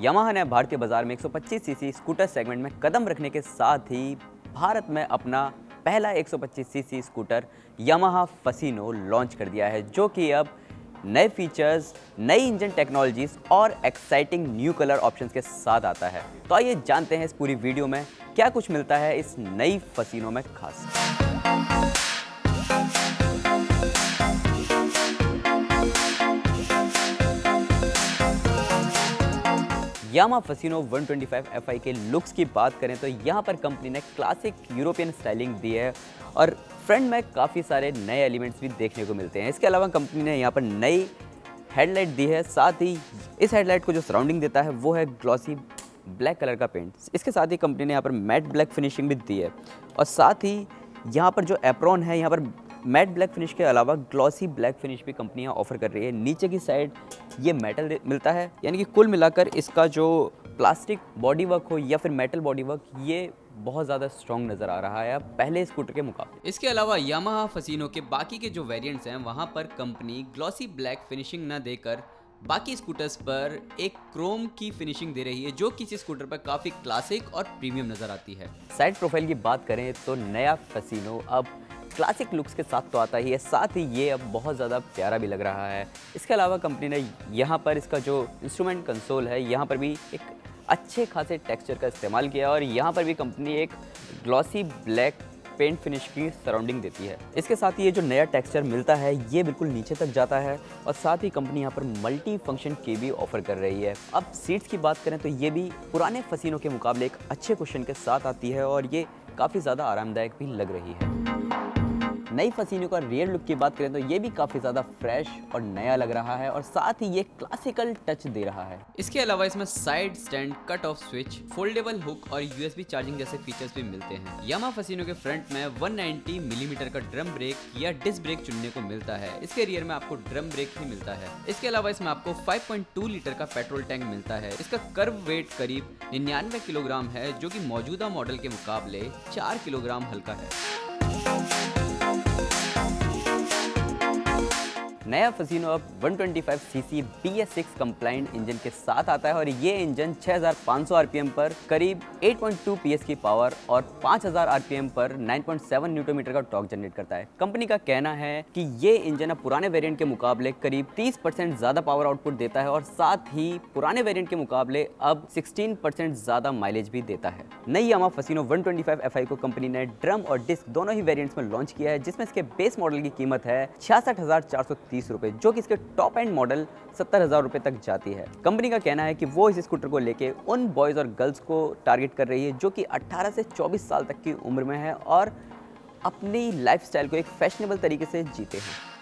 Yamaha ने भारतीय बाज़ार में 125 सीसी स्कूटर सेगमेंट में कदम रखने के साथ ही भारत में अपना पहला 125 CC scooter Yamaha Fascino launch कर दिया है, जो कि अब नए फीचर्स नई इंजन टेक्नोलॉजीज़ और एक्साइटिंग न्यू कलर ऑप्शंस के साथ आता है। तो आइए जानते हैं इस पूरी वीडियो में क्या कुछ मिलता है इस नई फसीनो में खास। यामा फसीनो 125 FI के लुक्स की बात करें तो यहाँ पर कंपनी ने क्लासिक यूरोपियन स्टाइलिंग दी है और फ्रंट में काफ़ी सारे नए एलिमेंट्स भी देखने को मिलते हैं। इसके अलावा कंपनी ने यहाँ पर नई हेडलाइट दी है। साथ ही इस हेडलाइट को जो सराउंडिंग देता है, वो है ग्लॉसी ब्लैक कलर का पेंट इसके साथ ही कंपनी ने यहाँ पर मैट ब्लैक फिनिशिंग भी दी है। और साथ ही यहाँ पर जो एप्रॉन है, यहाँ पर मैट ब्लैक फिनिश के अलावा ग्लॉसी ब्लैक फिनिश भी कंपनियाँ ऑफ़र कर रही है। नीचे की साइड ये मेटल मिलता है यानी कि कुल मिलाकर इसका जो प्लास्टिक बॉडी वर्क हो या फिर मेटल बॉडी वर्क ये बहुत ज़्यादा स्ट्रॉन्ग नज़र आ रहा है पहले स्कूटर के मुकाबले। इसके अलावा यामाहा फसीनो के बाकी के जो वेरिएंट्स हैं वहाँ पर कंपनी ग्लॉसी ब्लैक फिनिशिंग न देकर बाकी स्कूटर्स पर एक क्रोम की फिनिशिंग दे रही है जो किसी स्कूटर पर काफ़ी क्लासिक और प्रीमियम नज़र आती है। साइड प्रोफ़ाइल की बात करें तो नया फसीनो अब क्लासिक लुक्स के साथ तो आता ही है। साथ ही ये अब बहुत ज़्यादा प्यारा भी लग रहा है। इसके अलावा कंपनी ने यहाँ पर इसका जो इंस्ट्रूमेंट कंसोल है, यहाँ पर भी एक अच्छे खासे टेक्सचर का इस्तेमाल किया और यहाँ पर भी कंपनी एक ग्लॉसी ब्लैक पेंट फिनिश की सराउंडिंग देती है। इसके साथ ही ये जो नया टेक्सचर मिलता है, ये बिल्कुल नीचे तक जाता है और साथ ही कंपनी यहाँ पर मल्टी फ़ंक्शन के भी ऑफ़र कर रही है। अब सीट्स की बात करें तो ये भी पुराने फसीनों के मुकाबले एक अच्छे क्वेश्चन के साथ आती है और ये काफ़ी ज़्यादा आरामदायक भी लग रही है। नई फसीनों का रियर लुक की बात करें तो ये भी काफ़ी ज़्यादा फ्रेश और नया लग रहा है और साथ ही ये क्लासिकल टच दे रहा है। इसके अलावा इसमें side stand cut off switch foldable hook और यूएसबी चार्जिंग जैसे फीचर्स भी मिलते हैं। यामा फसीनों के फ्रंट में 190 मिलीमीटर mm का ड्रम ब्रेक या डिस्क ब्रेक चुनने को मिलता है। इसके रियर में आपको ड्रम ब्रेक ही मिलता है। इसके अलावा इसमें आपको 5.2 लीटर का पेट्रोल टैंक मिलता है। इसका कर्व वेट करीब निन्यानवे किलोग्राम है, जो की मौजूदा मॉडल के मुकाबले चार किलोग्राम हल्का है। Thank you. नया फजीनो अब 125 सीसी BS6 कंप्लाइंट इंजन के साथ आता है और ये इंजन 6500 आरपीएम पर करीब 8.2 पीएस की पावर और 5000 आरपीएम पर 9.7 न्यूटन मीटर का टॉर्क जनरेट करता है। कंपनी का कहना है कि ये इंजन अब पुराने वेरिएंट के मुकाबले करीब 30 परसेंट ज़्यादा पावर आउटपुट देता है और साथ ही पुराने वेरियंट के मुकाबले अब 16 परसेंट ज़्यादा माइलेज भी देता है। नई यामा फसीनो 125 FI को कंपनी ने ड्रम और डिस्क दोनों ही वेरियंट्स में लॉन्च किया है, जिसमें इसके बेस मॉडल की कीमत है छियासठ तीस रुपए, जो कि इसके टॉप एंड मॉडल सत्तर हज़ार रुपए तक जाती है। कंपनी का कहना है कि वो इस स्कूटर को लेके उन बॉयज़ और गर्ल्स को टारगेट कर रही है, जो कि 18 से 24 साल तक की उम्र में है और अपनी लाइफस्टाइल को एक फैशनेबल तरीके से जीते हैं।